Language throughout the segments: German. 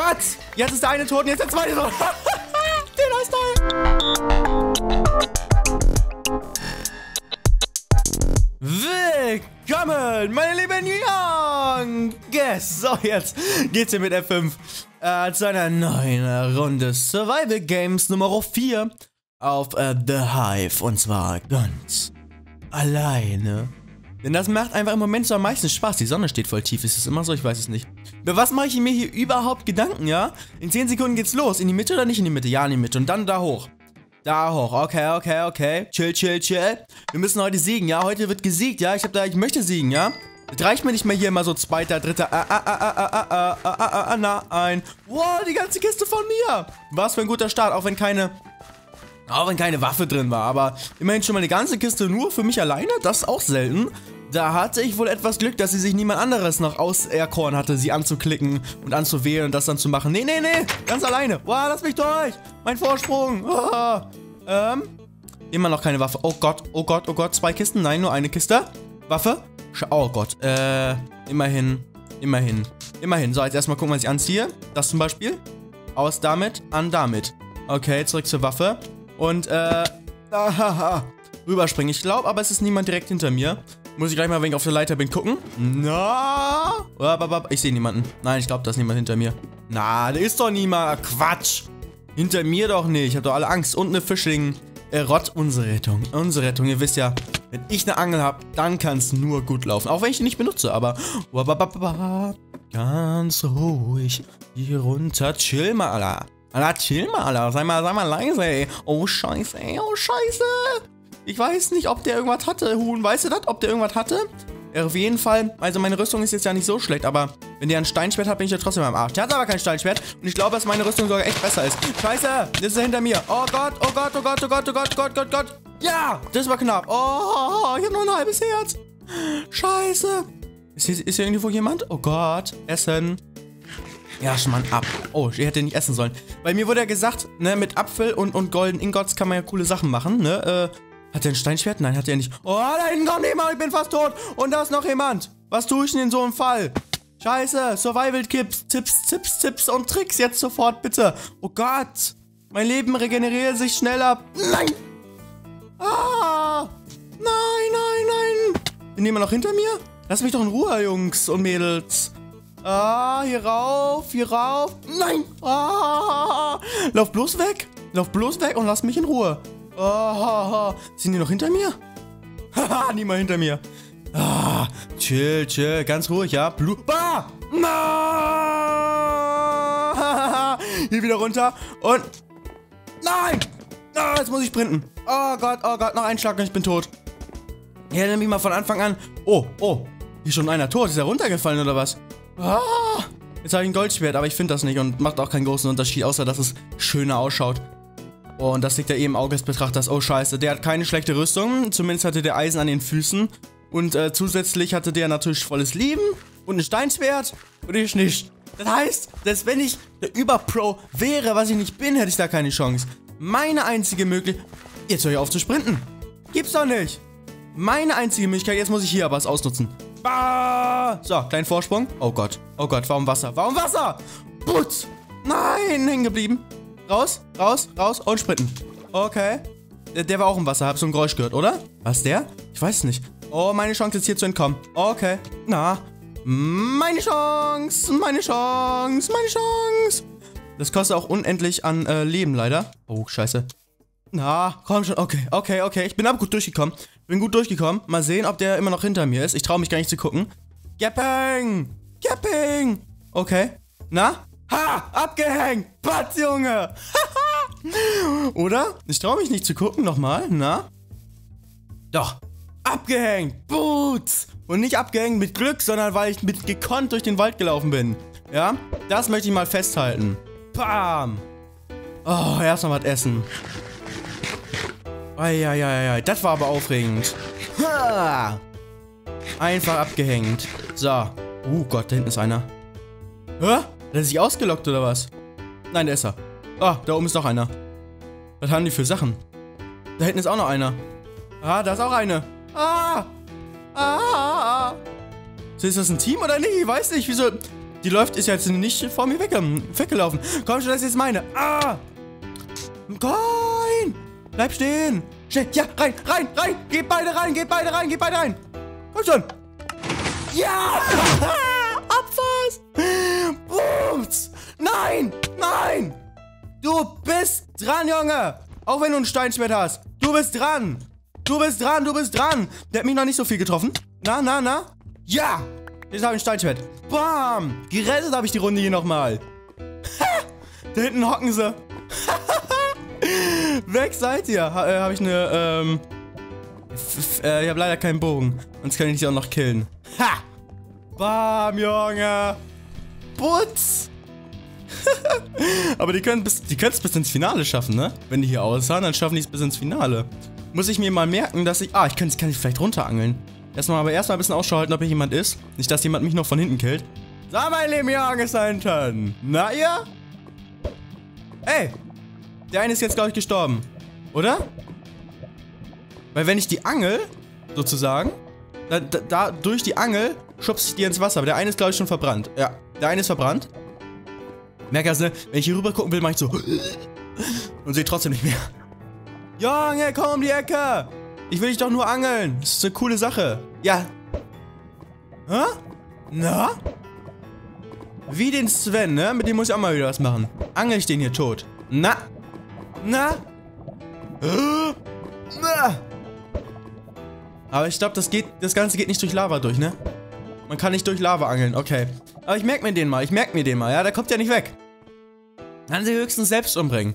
Was? Jetzt ist der eine tot und jetzt der zweite tot. Den ist Willkommen, meine lieben Young Guests. So, jetzt geht's hier mit F5 äh, zu einer neuen Runde Survival Games Nummer 4 auf äh, The Hive. Und zwar ganz alleine. Denn das macht einfach im Moment so am meisten Spaß. Die Sonne steht voll tief. Ist es immer so? Ich weiß es nicht. Über was mache ich mir hier überhaupt Gedanken, ja? In 10 Sekunden geht's los. In die Mitte oder nicht in die Mitte? Ja, in die Mitte. Und dann da hoch. Da hoch. Okay, okay, okay. Chill, chill, chill. Wir müssen heute siegen, ja? Heute wird gesiegt, ja? Ich hab da, ich möchte siegen, ja? Es reicht mir nicht mehr hier immer so zweiter, dritter, ah, ah, ah, ah, ah, ah, ah, ah, ah, nein. Wow, die ganze Kiste von mir. Was für ein guter Start, auch wenn keine auch wenn keine Waffe drin war, aber immerhin schon mal eine ganze Kiste nur für mich alleine, das ist auch selten. Da hatte ich wohl etwas Glück, dass sie sich niemand anderes noch auserkoren hatte, sie anzuklicken und anzuwählen und das dann zu machen. Nee, nee, nee, ganz alleine. Wow, lass mich durch. Mein Vorsprung. Oh. Ähm, immer noch keine Waffe. Oh Gott, oh Gott, oh Gott, zwei Kisten. Nein, nur eine Kiste. Waffe. Oh Gott, äh, immerhin, immerhin, immerhin. So, jetzt erstmal gucken, was ich anziehe. Das zum Beispiel. Aus damit, an damit. Okay, zurück zur Waffe. Und, äh, ahaha, rüberspringen. Ich glaube, aber es ist niemand direkt hinter mir. Muss ich gleich mal, wenn ich auf der Leiter bin, gucken. Na? Ich sehe niemanden. Nein, ich glaube, da ist niemand hinter mir. Na, da ist doch niemand. Quatsch. Hinter mir doch nicht. Ich habe doch alle Angst. Und eine Fischling. Äh, Rott, unsere Rettung. Unsere Rettung. Ihr wisst ja, wenn ich eine Angel habe, dann kann es nur gut laufen. Auch wenn ich die nicht benutze, aber... Ganz ruhig. Hier runter. Chill mal, Alter. Alter, chill mal, Alter. Sei mal, sei mal leise, ey. Oh, scheiße, ey. Oh, scheiße. Ich weiß nicht, ob der irgendwas hatte. Huhn, weißt du das? Ob der irgendwas hatte? Auf jeden Fall, also meine Rüstung ist jetzt ja nicht so schlecht, aber wenn der ein Steinschwert hat, bin ich ja trotzdem am Arsch. Der hat aber kein Steinschwert und ich glaube, dass meine Rüstung sogar echt besser ist. Scheiße, das ist er hinter mir. Oh Gott, oh Gott, oh Gott, oh Gott, oh Gott, Gott, Gott, Gott. Ja, das war knapp. Oh, ich habe noch ein halbes Herz. Scheiße. Ist hier, ist hier irgendwo jemand? Oh Gott, Essen. Ja, Schmann, ab. Oh, ich hätte nicht essen sollen. Bei mir wurde ja gesagt, ne, mit Apfel und, und Golden Ingots kann man ja coole Sachen machen, ne, äh, hat er ein Steinschwert? Nein, hat er nicht. Oh, da hinten kommt jemand, ich bin fast tot. Und da ist noch jemand. Was tue ich denn in so einem Fall? Scheiße, Survival-Tipps, Tipps, Tipps, Tipps und Tricks jetzt sofort, bitte. Oh Gott, mein Leben regeneriert sich schneller. Nein! Ah! Nein, nein, nein! Bin jemand noch hinter mir? Lass mich doch in Ruhe, Jungs und Mädels. Ah, hier rauf, hier rauf. Nein! Ah! Lauf bloß weg. Lauf bloß weg und lass mich in Ruhe. Oh, sind die noch hinter mir? Haha, niemand hinter mir. Ah, chill, chill, ganz ruhig, ja. Blue. Ah! Na! Hier wieder runter und. Nein! Ah, jetzt muss ich sprinten. Oh Gott, oh Gott, noch ein Schlag und ich bin tot. Ja, nehme ich mal von Anfang an. Oh, oh. Hier ist schon einer tot. Ist er runtergefallen oder was? Ah! Jetzt habe ich ein Goldschwert, aber ich finde das nicht und macht auch keinen großen Unterschied, außer dass es schöner ausschaut. Und das liegt ja eben im Auge des Betrachters. Oh scheiße, der hat keine schlechte Rüstung. Zumindest hatte der Eisen an den Füßen. Und äh, zusätzlich hatte der natürlich volles Leben und ein Steinswert. Und ich nicht. Das heißt, dass wenn ich der Überpro wäre, was ich nicht bin, hätte ich da keine Chance. Meine einzige Möglichkeit... Jetzt höre ich auf zu sprinten. Gibt's doch nicht. Meine einzige Möglichkeit, jetzt muss ich hier aber was ausnutzen. Bah! So, kleinen Vorsprung. Oh Gott. Oh Gott, warum Wasser? Warum Wasser? Putz! Nein, hängen geblieben. Raus, raus, raus und sprinten. Okay. Der, der war auch im Wasser. Hab so ein Geräusch gehört, oder? Was der? Ich weiß es nicht. Oh, meine Chance ist hier zu entkommen. Okay. Na. Meine Chance. Meine Chance. Meine Chance. Das kostet auch unendlich an äh, Leben, leider. Oh, scheiße. Na, komm schon. Okay, okay, okay. Ich bin aber gut durchgekommen. Bin gut durchgekommen. Mal sehen, ob der immer noch hinter mir ist. Ich traue mich gar nicht zu gucken. Gapping! Gapping! Okay. Na? Ha! Abgehängt! Patz, Junge! Oder? Ich traue mich nicht zu gucken nochmal. Na? Doch. Abgehängt! Boots! Und nicht abgehängt mit Glück, sondern weil ich mit gekonnt durch den Wald gelaufen bin. Ja? Das möchte ich mal festhalten. Bam! Oh, erstmal was essen. Eieiei, das war aber aufregend. Einfach abgehängt. So. Oh Gott, da hinten ist einer. Hä? Hat er sich ausgelockt oder was? Nein, der ist er. Ah, da oben ist noch einer. Was haben die für Sachen? Da hinten ist auch noch einer. Ah, da ist auch eine. Ah! Ah! Ist das ein Team oder nicht? Ich weiß nicht, wieso... Die läuft, ist jetzt nicht vor mir wegge weggelaufen. Komm schon, das ist jetzt meine. Ah! Coin! Bleib stehen! Schnell, ja, rein, rein, rein! Geht beide rein, geht beide rein, geht beide rein! Komm schon! Ja! Abfahrt! Booms! Nein! Nein! Du bist dran, Junge! Auch wenn du ein Steinschwert hast. Du bist dran! Du bist dran, du bist dran! Der hat mich noch nicht so viel getroffen. Na, na, na? Ja! Jetzt habe ich ein Steinschwert. Bam! Gerettet habe ich die Runde hier nochmal. da hinten hocken sie. Weg seid ihr. Ha, äh, habe ich eine, ähm... Äh, ich habe leider keinen Bogen. Sonst kann ich dich auch noch killen. Ha! Bam, Junge! Putz! Aber die können es bis, bis ins Finale schaffen, ne? Wenn die hier aussahen, dann schaffen die es bis ins Finale. Muss ich mir mal merken, dass ich... Ah, ich kann, kann ich vielleicht runterangeln. Erstmal, aber erstmal ein bisschen Ausschau halten, ob hier jemand ist. Nicht, dass jemand mich noch von hinten killt. So, mein lieben Jahreseinten. Na, ihr? Ey! Der eine ist jetzt, glaube ich, gestorben. Oder? Weil wenn ich die Angel, sozusagen, da, da, da durch die Angel schubst ich die ins Wasser. Aber der eine ist, glaube ich, schon verbrannt. Ja, der eine ist verbrannt. Merke also, wenn ich hier rüber gucken will, mache ich so. Und sehe trotzdem nicht mehr. Junge, komm um die Ecke! Ich will dich doch nur angeln. Das ist eine coole Sache. Ja. Hä? Na? Wie den Sven, ne? Mit dem muss ich auch mal wieder was machen. Angel ich den hier tot. Na? Na? Na? Aber ich glaube, das geht, das Ganze geht nicht durch Lava durch, ne? Man kann nicht durch Lava angeln, okay. Aber ich merke mir den mal, ich merke mir den mal, ja? Der kommt ja nicht weg. Kann sie höchstens selbst umbringen.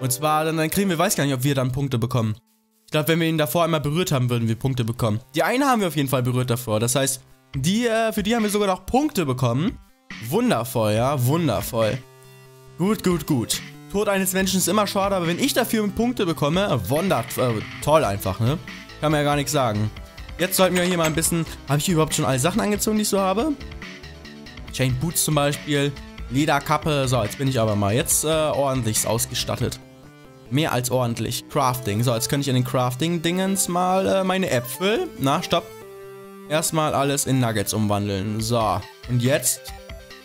Und zwar, dann, dann kriegen wir, weiß gar nicht, ob wir dann Punkte bekommen. Ich glaube, wenn wir ihn davor einmal berührt haben, würden wir Punkte bekommen. Die eine haben wir auf jeden Fall berührt davor. Das heißt, die, äh, für die haben wir sogar noch Punkte bekommen. Wundervoll, ja, wundervoll. Gut, gut, gut. Tod eines Menschen ist immer schade, aber wenn ich dafür Punkte bekomme, wundert, äh, toll einfach, ne? Kann man ja gar nichts sagen. Jetzt sollten wir hier mal ein bisschen... Habe ich überhaupt schon alle Sachen angezogen, die ich so habe? Chain Boots zum Beispiel. Lederkappe. So, jetzt bin ich aber mal jetzt äh, ordentlich ausgestattet. Mehr als ordentlich. Crafting. So, jetzt könnte ich in den Crafting-Dingens mal äh, meine Äpfel. Na, stopp. Erstmal alles in Nuggets umwandeln. So. Und jetzt.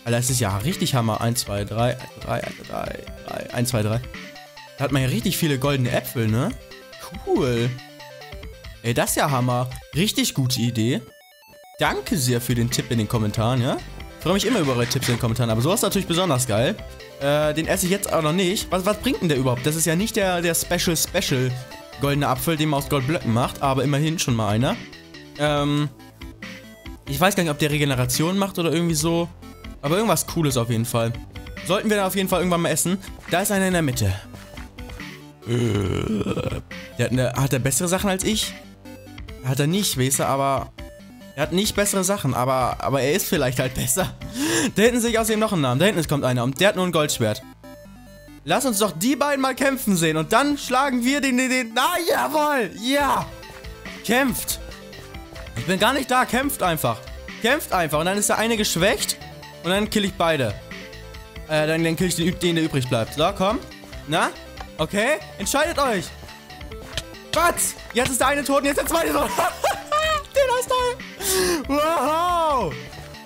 Alter, das ist ja richtig Hammer. 1, 2, 3, 3, 3, 3, 1, 2, 3. Da hat man ja richtig viele goldene Äpfel, ne? Cool. Ey, das ist ja Hammer. Richtig gute Idee. Danke sehr für den Tipp in den Kommentaren, ja? Ich freue mich immer über eure Tipps in den Kommentaren, aber sowas ist natürlich besonders geil. Äh, den esse ich jetzt auch noch nicht. Was, was bringt denn der überhaupt? Das ist ja nicht der, der Special Special goldene Apfel, den man aus Goldblöcken macht, aber immerhin schon mal einer. Ähm, ich weiß gar nicht, ob der Regeneration macht oder irgendwie so. Aber irgendwas Cooles auf jeden Fall. Sollten wir da auf jeden Fall irgendwann mal essen. Da ist einer in der Mitte. Der hat, eine, hat er bessere Sachen als ich? Hat er nicht, weißt du, aber er hat nicht bessere Sachen, aber, aber er ist vielleicht halt besser. Da hinten sehe ich außerdem noch einen Namen. Da hinten kommt einer und der hat nur ein Goldschwert. Lass uns doch die beiden mal kämpfen sehen und dann schlagen wir den, den, den... Na, jawohl! Ja! Kämpft! Ich bin gar nicht da, kämpft einfach. Kämpft einfach und dann ist der eine geschwächt und dann kill ich beide. Äh, dann, dann kill ich den, den, der übrig bleibt. So, komm. Na? Okay, entscheidet euch. Was? Jetzt ist der eine tot und jetzt der zweite tot. Den ist toll. Wow.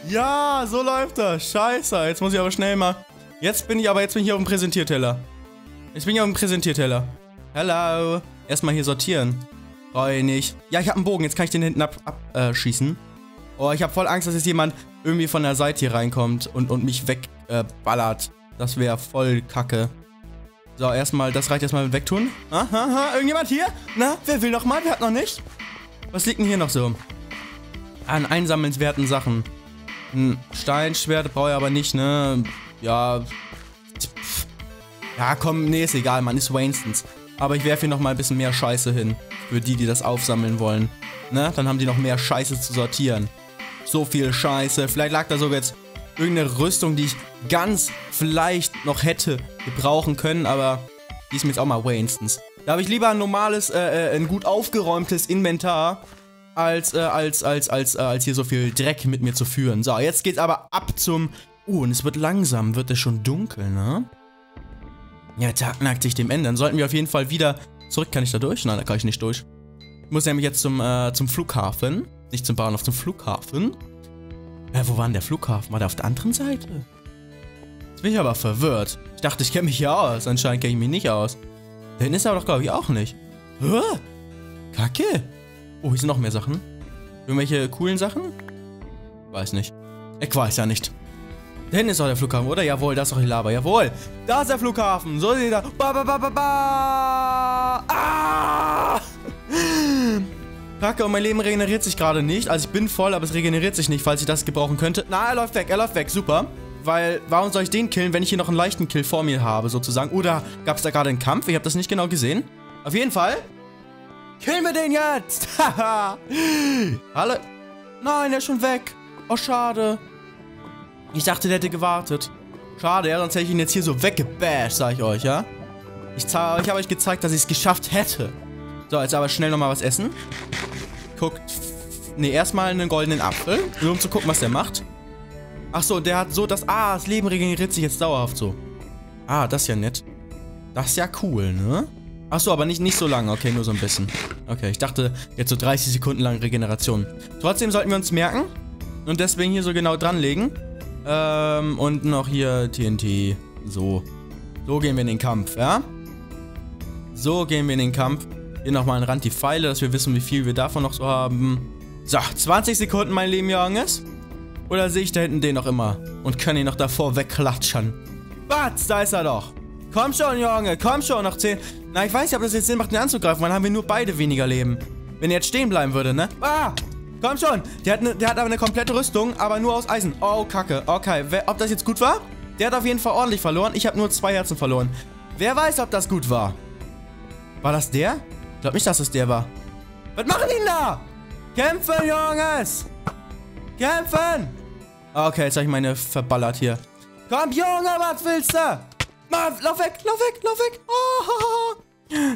Ja, so läuft das. Scheiße. Jetzt muss ich aber schnell mal. Jetzt bin ich aber, jetzt bin ich hier auf dem Präsentierteller. Jetzt bin ich auf dem Präsentierteller. Hallo. Erstmal hier sortieren. Brauche ich nicht. Ja, ich habe einen Bogen. Jetzt kann ich den hinten abschießen. Ab, äh, oh, ich habe voll Angst, dass jetzt jemand irgendwie von der Seite hier reinkommt und, und mich wegballert. Äh, das wäre voll kacke. So, erstmal, das reicht erstmal mit wegtun. Aha, aha, irgendjemand hier? Na, wer will noch mal? Wer hat noch nicht? Was liegt denn hier noch so? An einsammelnswerten Sachen. Ein Steinschwert brauche ich aber nicht, ne? Ja. Ja, komm, nee, ist egal, man, ist Wainstons. Aber ich werfe hier noch mal ein bisschen mehr Scheiße hin. Für die, die das aufsammeln wollen. Ne? Dann haben die noch mehr Scheiße zu sortieren. So viel Scheiße. Vielleicht lag da sogar jetzt irgendeine Rüstung, die ich ganz vielleicht noch hätte gebrauchen können, aber die ist mir jetzt auch mal Wainstons. Da habe ich lieber ein normales, äh, äh, ein gut aufgeräumtes Inventar, als, äh, als, als, als, äh, als hier so viel Dreck mit mir zu führen. So, jetzt geht's aber ab zum... Uh, und es wird langsam, wird es schon dunkel, ne? Ja, Tag neigt sich dem Ende. Dann sollten wir auf jeden Fall wieder... Zurück, kann ich da durch? Nein, da kann ich nicht durch. Ich muss nämlich jetzt zum, äh, zum Flughafen. Nicht zum Bahnhof, zum Flughafen. Hä, wo war denn der Flughafen? War der auf der anderen Seite? Jetzt bin ich aber verwirrt. Ich dachte, ich kenne mich hier aus. Anscheinend kenne ich mich nicht aus. Hinten ist er doch, glaube ich, auch nicht. Hä? Kacke. Oh, hier sind noch mehr Sachen. Irgendwelche coolen Sachen? Weiß nicht. Ich weiß ja nicht. Da hinten ist doch der Flughafen, oder? Jawohl, das ist doch die Lava. Jawohl. Da ist der Flughafen. So sieht er. Ba, ba, ba, ba, ba. Ah! Kacke, und mein Leben regeneriert sich gerade nicht. Also ich bin voll, aber es regeneriert sich nicht, falls ich das gebrauchen könnte. Na, er läuft weg, er läuft weg. Super. Weil, warum soll ich den killen, wenn ich hier noch einen leichten Kill vor mir habe, sozusagen? Oder gab es da gerade einen Kampf? Ich habe das nicht genau gesehen. Auf jeden Fall. Killen wir den jetzt! Haha! Hallo? Nein, er ist schon weg. Oh, schade. Ich dachte, der hätte gewartet. Schade, ja, sonst hätte ich ihn jetzt hier so weggebasht, sag ich euch, ja? Ich, ich habe euch gezeigt, dass ich es geschafft hätte. So, jetzt aber schnell nochmal was essen. Guckt. Ne, erstmal einen goldenen Apfel. Nur um zu gucken, was der macht. Ach so, der hat so das... Ah, das Leben regeneriert sich jetzt dauerhaft so. Ah, das ist ja nett. Das ist ja cool, ne? Ach so, aber nicht, nicht so lange. Okay, nur so ein bisschen. Okay, ich dachte, jetzt so 30 Sekunden lang Regeneration. Trotzdem sollten wir uns merken. Und deswegen hier so genau dranlegen. Ähm, und noch hier TNT. So. So gehen wir in den Kampf, ja? So gehen wir in den Kampf. Hier nochmal an Rand die Pfeile, dass wir wissen, wie viel wir davon noch so haben. So, 20 Sekunden, mein lieben Junges. Oder sehe ich da hinten den noch immer? Und kann ihn noch davor wegklatschen? Was? Da ist er doch. Komm schon, Junge. Komm schon. Noch 10. Na, ich weiß nicht, ob das jetzt Sinn macht, ihn anzugreifen. Dann haben wir nur beide weniger Leben. Wenn er jetzt stehen bleiben würde, ne? Ah! Komm schon. Der hat, ne, der hat aber eine komplette Rüstung, aber nur aus Eisen. Oh, kacke. Okay. Wer, ob das jetzt gut war? Der hat auf jeden Fall ordentlich verloren. Ich habe nur zwei Herzen verloren. Wer weiß, ob das gut war? War das der? Ich glaube nicht, dass es der war. Was machen die denn da? Kämpfen, Junges! Kämpfen! Okay, jetzt habe ich meine verballert hier. Komm, Junge, was willst du? Mann, lauf weg, lauf weg, lauf weg. Oh,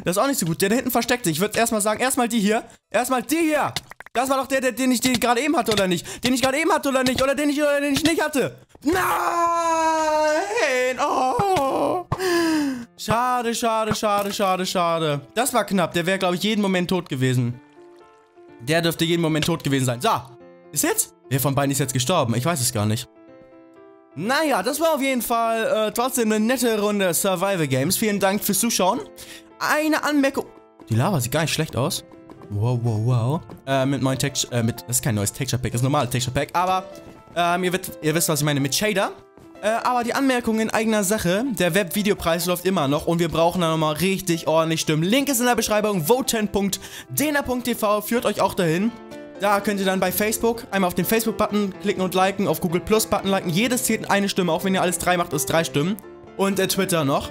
das ist auch nicht so gut. Der da hinten versteckt sich. Ich würde erstmal sagen, erstmal die hier. Erstmal die hier. Das war doch der, der den ich gerade eben hatte, oder nicht? Den ich gerade eben hatte, oder nicht? Oder den ich, oder den ich nicht hatte. Nein! Oh! Schade, schade, schade, schade, schade. Das war knapp. Der wäre, glaube ich, jeden Moment tot gewesen. Der dürfte jeden Moment tot gewesen sein. So. Ist jetzt? Wer von beiden ist jetzt gestorben? Ich weiß es gar nicht. Naja, das war auf jeden Fall äh, trotzdem eine nette Runde Survival Games. Vielen Dank fürs Zuschauen. Eine Anmerkung. Die Lava sieht gar nicht schlecht aus. Wow, wow, wow. Äh, mit neuen Texture, äh, mit, das ist kein neues Texture Pack, das ist ein normales Texture Pack, aber, ähm, ihr, wird, ihr wisst, was ich meine, mit Shader. Äh, aber die Anmerkung in eigener Sache, der Webvideopreis läuft immer noch und wir brauchen da nochmal richtig ordentlich Stimmen. Link ist in der Beschreibung, voten.dena.tv, führt euch auch dahin. Da könnt ihr dann bei Facebook einmal auf den Facebook-Button klicken und liken, auf Google Plus-Button liken. Jedes zählt eine Stimme, auch wenn ihr alles drei macht, ist drei Stimmen. Und äh, Twitter noch.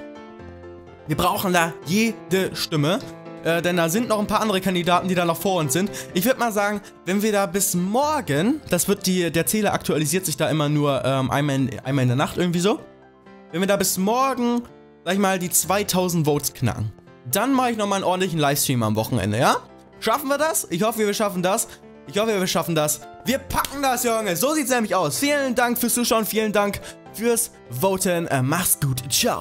Wir brauchen da jede Stimme. Äh, denn da sind noch ein paar andere Kandidaten, die da noch vor uns sind. Ich würde mal sagen, wenn wir da bis morgen, das wird die, der Zähler aktualisiert sich da immer nur ähm, einmal, in, einmal in der Nacht irgendwie so. Wenn wir da bis morgen, sag ich mal, die 2000 Votes knacken, dann mache ich nochmal einen ordentlichen Livestream am Wochenende, ja? Schaffen wir das? Ich hoffe, wir schaffen das. Ich hoffe, wir schaffen das. Wir packen das, Junge. So sieht es nämlich aus. Vielen Dank fürs Zuschauen. Vielen Dank fürs Voten. Äh, mach's gut. Ciao.